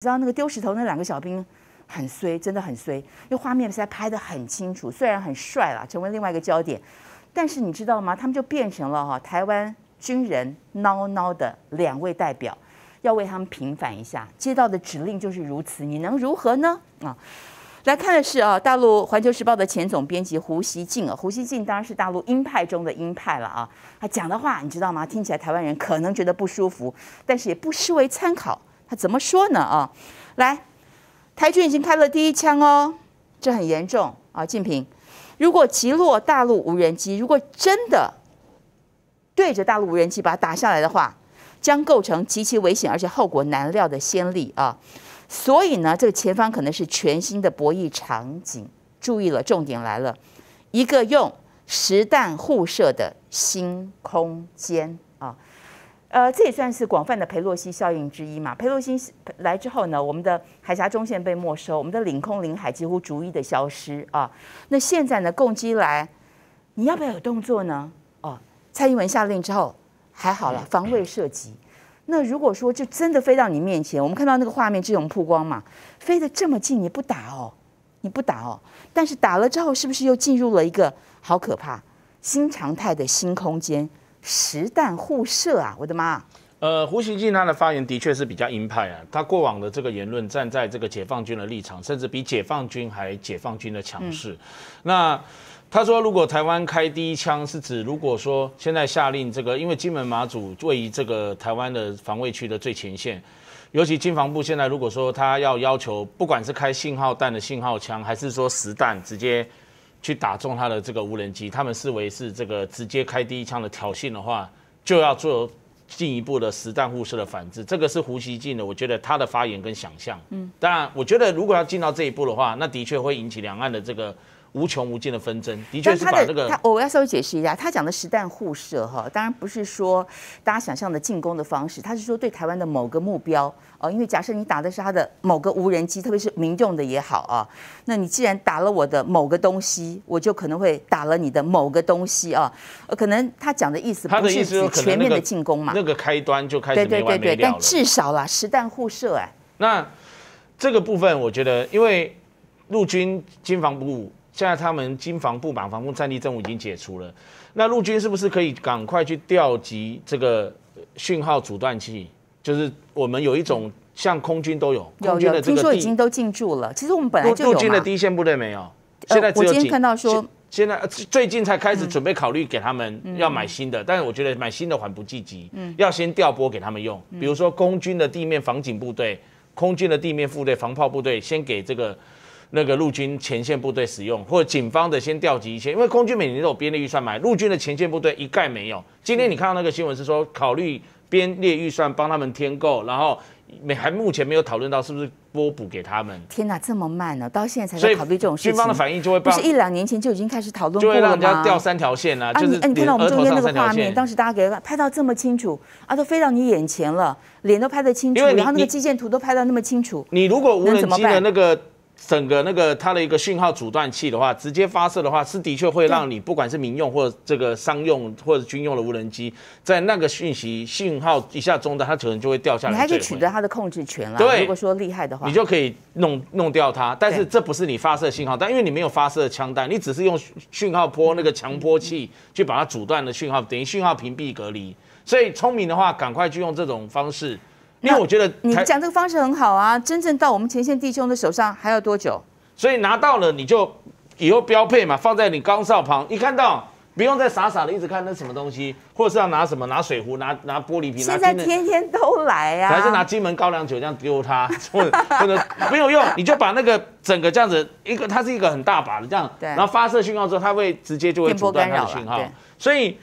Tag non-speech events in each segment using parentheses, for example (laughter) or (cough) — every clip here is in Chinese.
你知道那个丢石头那两个小兵很衰，真的很衰，因为画面实在拍得很清楚，虽然很帅啦，成为另外一个焦点，但是你知道吗？他们就变成了哈台湾军人孬孬的两位代表，要为他们平反一下，接到的指令就是如此，你能如何呢？啊，来看的是啊，大陆《环球时报》的前总编辑胡锡进啊，胡锡进当然是大陆鹰派中的鹰派了啊，他讲的话你知道吗？听起来台湾人可能觉得不舒服，但是也不失为参考。他怎么说呢？啊，来，台军已经开了第一枪哦，这很严重啊！静平，如果击落大陆无人机，如果真的对着大陆无人机把它打下来的话，将构成极其危险而且后果难料的先例啊！所以呢，这个前方可能是全新的博弈场景。注意了，重点来了，一个用实弹互射的新空间啊！呃，这也算是广泛的佩洛西效应之一嘛。佩洛西来之后呢，我们的海峡中线被没收，我们的领空领海几乎逐一的消失啊。那现在呢，共机来，你要不要有动作呢？哦，蔡英文下令之后，还好了，防卫射击。那如果说就真的飞到你面前，我们看到那个画面这种曝光嘛，飞得这么近，你不打哦，你不打哦，但是打了之后，是不是又进入了一个好可怕新常态的新空间？实弹互射啊！我的妈！呃，胡锡进他的发言的确是比较鹰派啊，他过往的这个言论站在这个解放军的立场，甚至比解放军还解放军的强势。那他说，如果台湾开第一枪，是指如果说现在下令这个，因为金门马祖位于这个台湾的防卫区的最前线，尤其金防部现在如果说他要要求，不管是开信号弹的信号枪，还是说实弹直接。去打中他的这个无人机，他们视为是这个直接开第一枪的挑衅的话，就要做进一步的实弹互射的反制。这个是胡锡进的，我觉得他的发言跟想象。嗯，当然，我觉得如果要进到这一步的话，那的确会引起两岸的这个。无穷无尽的纷争，的确是把这个。他我要稍微解释一下，他讲的实弹互射哈，当然不是说大家想象的进攻的方式，他是说对台湾的某个目标哦，因为假设你打的是他的某个无人机，特别是民用的也好啊，那你既然打了我的某个东西，我就可能会打了你的某个东西啊，呃，可能他讲的意思不是指全面的进攻嘛，那个开端就开始没完没了但至少啦，实弹互射哎。那这个部分我觉得，因为陆军军防部。现在他们金防部把防空战力任务已经解除了，那陆军是不是可以赶快去调集这个讯号阻断器？就是我们有一种像空军都有，有有听说已经都进驻了。其实我们本来就有陆军的第一线部队没有，现在我今天看到说，现在最近才开始准备考虑给他们要买新的，但是我觉得买新的还不积极，嗯，要先调拨给他们用。比如说空军的地面防警部队、空军的地面部队、防炮部队，先给这个。那个陆军前线部队使用，或者警方的先调集一些，因为空军每年都有编列预算买，陆军的前线部队一概没有。今天你看到那个新闻是说，考虑编列预算帮他们添购，然后没还目前没有讨论到是不是拨补给他们。天哪，这么慢呢？到现在才在考虑这种事情。军方的反应就会不是一两年前就已经开始讨论过了吗？就会让人家掉三条线啊！就是你看到我们中间那个画面，当时大家给拍到这么清楚啊，都飞到你眼前了，脸都拍得清楚，然后那个基建图都拍到那么清楚。你如果无人机的那个。整个那个它的一个讯号阻断器的话，直接发射的话，是的确会让你不管是民用或者这个商用或者军用的无人机，在那个讯息信号一下中断，它可能就会掉下来。你还可以取得它的控制权了。对，如果说厉害的话，你就可以弄弄掉它。但是这不是你发射信号，但因为你没有发射枪弹，你只是用讯号波那个强波器去把它阻断的讯号，等于讯号屏蔽隔离。所以聪明的话，赶快去用这种方式。因为我觉得你讲这个方式很好啊，真正到我们前线弟兄的手上还要多久？所以拿到了你就以后标配嘛，放在你钢哨旁，一看到不用再傻傻的一直看那什么东西，或者是要拿什么拿水壶、拿拿玻璃瓶。现在天天都来啊！还是拿金门高粱酒这样丢它，(laughs) 或者或者没有用，你就把那个整个这样子一个，它是一个很大把的这样，然后发射讯号之后，它会直接就会阻断它的讯号，所以。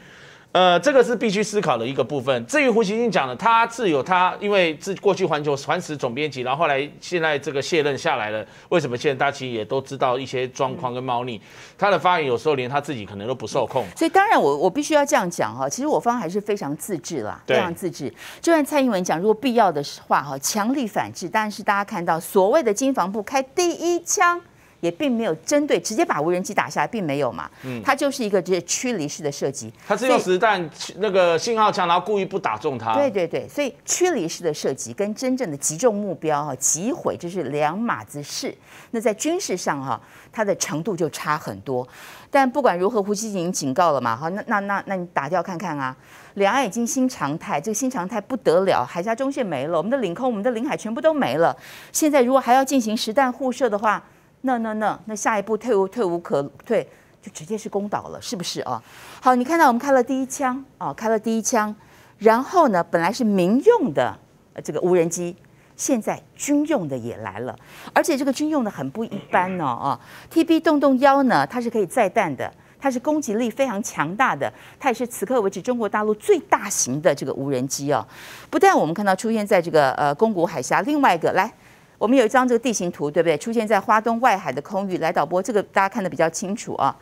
呃，这个是必须思考的一个部分。至于胡锡进讲的，他是有他，因为自过去环球环时总编辑，然后后来现在这个卸任下来了。为什么现在大家其实也都知道一些状况跟猫腻？他的发言有时候连他自己可能都不受控。所以当然，我我必须要这样讲哈。其实我方还是非常自制啦，非常自制。就算蔡英文讲，如果必要的话哈，强力反制。但是大家看到所谓的金防部开第一枪。也并没有针对直接把无人机打下来，并没有嘛。嗯，它就是一个直接驱离式的射击。它是用实弹那个信号枪，然后故意不打中它。对对对，所以驱离式的射击跟真正的击中目标哈击毁，这是两码子事。那在军事上哈，它的程度就差很多。但不管如何，胡锡进警告了嘛，哈，那那那那你打掉看看啊。两岸已经新常态，这个新常态不得了，海峡中线没了，我们的领空、我们的领海全部都没了。现在如果还要进行实弹互射的话，那那那那下一步退无退无可退，就直接是攻岛了，是不是啊？好，你看到我们开了第一枪啊，开了第一枪，然后呢，本来是民用的这个无人机，现在军用的也来了，而且这个军用的很不一般呢啊，TB 洞洞幺呢，它是可以载弹的。它是攻击力非常强大的，它也是此刻为止中国大陆最大型的这个无人机哦。不但我们看到出现在这个呃宫古海峡，另外一个来，我们有一张这个地形图，对不对？出现在花东外海的空域，来导播这个大家看的比较清楚啊，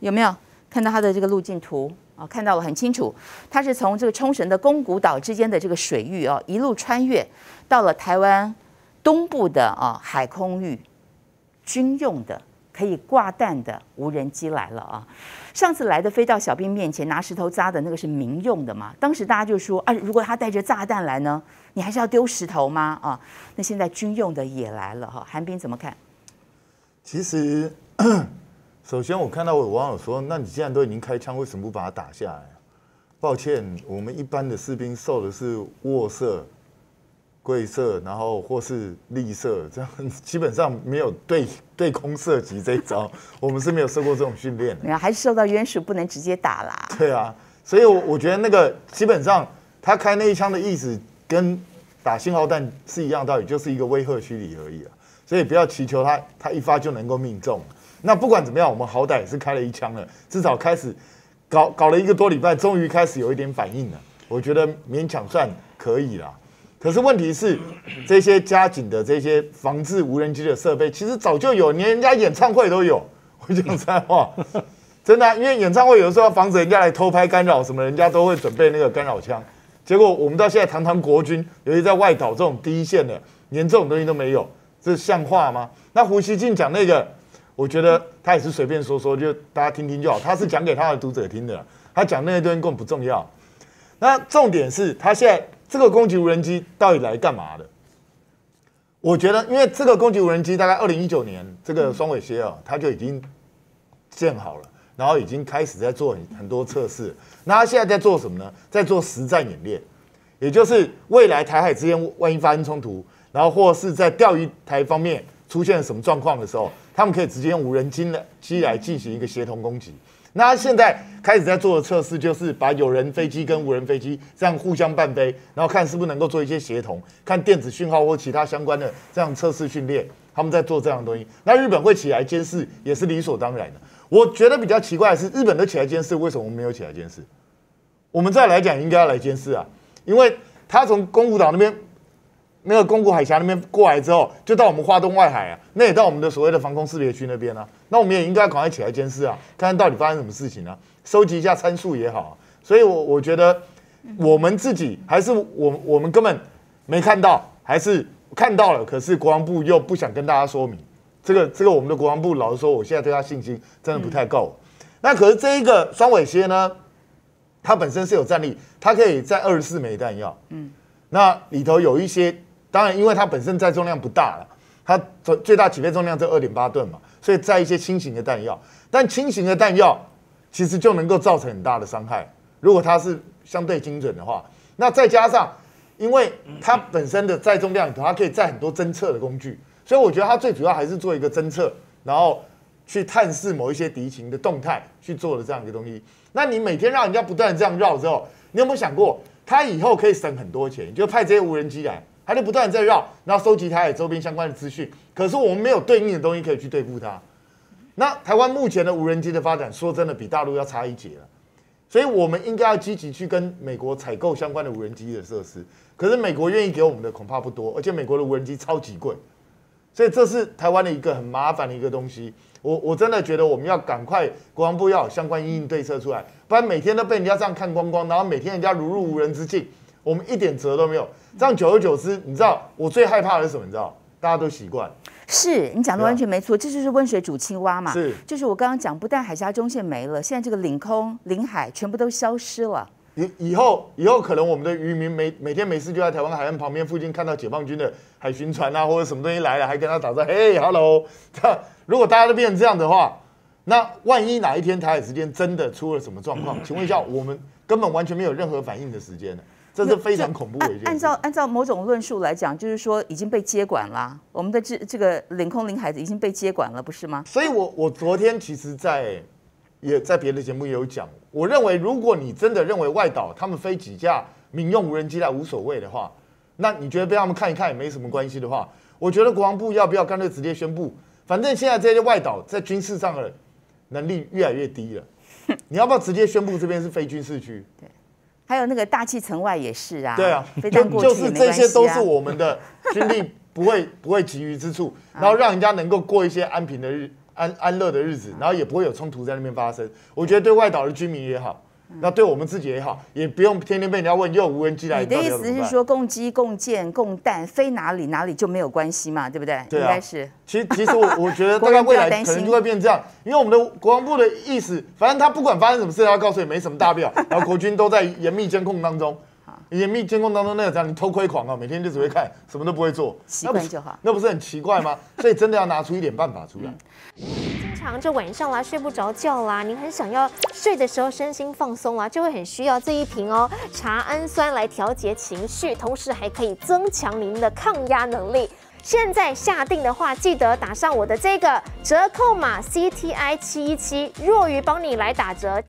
有没有看到它的这个路径图啊？看到了很清楚，它是从这个冲绳的宫古岛之间的这个水域哦，一路穿越到了台湾东部的啊海空域，军用的。可以挂弹的无人机来了啊！上次来的飞到小兵面前拿石头砸的那个是民用的嘛？当时大家就说啊，如果他带着炸弹来呢，你还是要丢石头吗？啊，那现在军用的也来了哈。韩冰怎么看？其实，(coughs) 首先我看到有网友说，那你既然都已经开枪，为什么不把它打下来？抱歉，我们一般的士兵受的是卧射。贵色，然后或是立射，这样基本上没有对对空射击这一招，(laughs) 我们是没有受过这种训练的。没有，还是受到冤属，不能直接打啦。对啊，所以，我我觉得那个基本上他开那一枪的意思跟打信号弹是一样道理，就是一个威吓驱离而已啊。所以不要祈求他他一发就能够命中。那不管怎么样，我们好歹也是开了一枪了，至少开始搞搞了一个多礼拜，终于开始有一点反应了。我觉得勉强算可以了。可是问题是，这些加紧的这些防治无人机的设备，其实早就有，连人家演唱会都有。(laughs) 我讲真话，真的，因为演唱会有的时候防止人家来偷拍干扰什么，人家都会准备那个干扰枪。结果我们到现在堂堂国军，尤其在外岛这种第一线的，连这种东西都没有，这像话吗？那胡锡进讲那个，我觉得他也是随便说说，就大家听听就好。他是讲给他的读者听的，他讲那些东西根本不重要。那重点是他现在。这个攻击无人机到底来干嘛的？我觉得，因为这个攻击无人机大概二零一九年，这个双尾蝎啊，它就已经建好了，然后已经开始在做很多测试。那它现在在做什么呢？在做实战演练，也就是未来台海之间万一发生冲突，然后或是在钓鱼台方面出现什么状况的时候，他们可以直接用无人机的机来进行一个协同攻击。那现在开始在做的测试，就是把有人飞机跟无人飞机这样互相伴飞，然后看是不是能够做一些协同，看电子讯号或其他相关的这样测试训练。他们在做这样的东西。那日本会起来监视，也是理所当然的。我觉得比较奇怪的是，日本都起来监视，为什么我们没有起来监视？我们再来讲，应该要来监视啊，因为他从宫古岛那边。那个宫古海峡那边过来之后，就到我们华东外海啊，那也到我们的所谓的防空识别区那边啊。那我们也应该赶快起来监视啊，看看到底发生什么事情啊，收集一下参数也好。所以，我我觉得我们自己还是我我们根本没看到，还是看到了，可是国防部又不想跟大家说明。这个这个，我们的国防部老实说，我现在对他信心真的不太够。那可是这一个双尾蝎呢，它本身是有战力，它可以在二十四枚弹药，嗯，那里头有一些。当然，因为它本身载重量不大了，它最最大起飞重量在二点八吨嘛，所以载一些轻型的弹药，但轻型的弹药其实就能够造成很大的伤害。如果它是相对精准的话，那再加上，因为它本身的载重量，它可以载很多侦测的工具，所以我觉得它最主要还是做一个侦测，然后去探视某一些敌情的动态去做的这样一个东西。那你每天让人家不断这样绕之后，你有没有想过，它以后可以省很多钱？就派这些无人机来。还得不断在绕，然后收集台海周边相关的资讯。可是我们没有对应的东西可以去对付它。那台湾目前的无人机的发展，说真的比大陆要差一截了。所以我们应该要积极去跟美国采购相关的无人机的设施。可是美国愿意给我们的恐怕不多，而且美国的无人机超级贵。所以这是台湾的一个很麻烦的一个东西。我我真的觉得我们要赶快国防部要有相关应对策出来，不然每天都被人家这样看光光，然后每天人家如入无人之境。我们一点辙都没有，这样久而久之，你知道我最害怕的是什么？你知道大家都习惯。是你讲的完全没错，这就是温水煮青蛙嘛。是就是我刚刚讲，不但海峡中线没了，现在这个领空、领海全部都消失了。以以后以后可能我们的渔民每每天没事就在台湾海岸旁边附近看到解放军的海巡船啊或者什么东西来了，还跟他打招呼，嘿，hello。这如果大家都变成这样的话，那万一哪一天台海之间真的出了什么状况，请问一下，我们根本完全没有任何反应的时间呢？这是非常恐怖的一件事。按按照按照某种论述来讲，就是说已经被接管了，我们的这这个领空领海已经被接管了，不是吗？所以我我昨天其实在，也在别的节目也有讲，我认为如果你真的认为外岛他们飞几架民用无人机来无所谓的话，那你觉得被他们看一看也没什么关系的话，我觉得国防部要不要干脆直接宣布，反正现在这些外岛在军事上的能力越来越低了，(laughs) 你要不要直接宣布这边是非军事区？还有那个大气层外也是啊，对啊，飞就弹过就是这些都是我们的 (laughs) 军力不会不会急于之处，然后让人家能够过一些安平的日安安乐的日子，然后也不会有冲突在那边发生。我觉得对外岛的居民也好，那对我们自己也好，也不用天天被人家问又有无人机来，你的？意思是说，共机、共建、共弹，飞哪里哪里就没有关系嘛，对不对？对啊应该是。其实其实我我觉得大概未来可能就会变这样，因为我们的国防部的意思，反正他不管发生什么事，他告诉你没什么大不了，然后国军都在严密监控当中。(laughs) 严密监控当中，那个这样你偷窥狂啊，每天就只会看，什么都不会做，习惯就好那不是很奇怪吗？所以真的要拿出一点办法出来。经常就晚上啦睡不着觉啦，你很想要睡的时候身心放松啦，就会很需要这一瓶哦茶氨酸来调节情绪，同时还可以增强您的抗压能力。现在下定的话，记得打上我的这个折扣码 CTI 七一七，若鱼帮你来打折。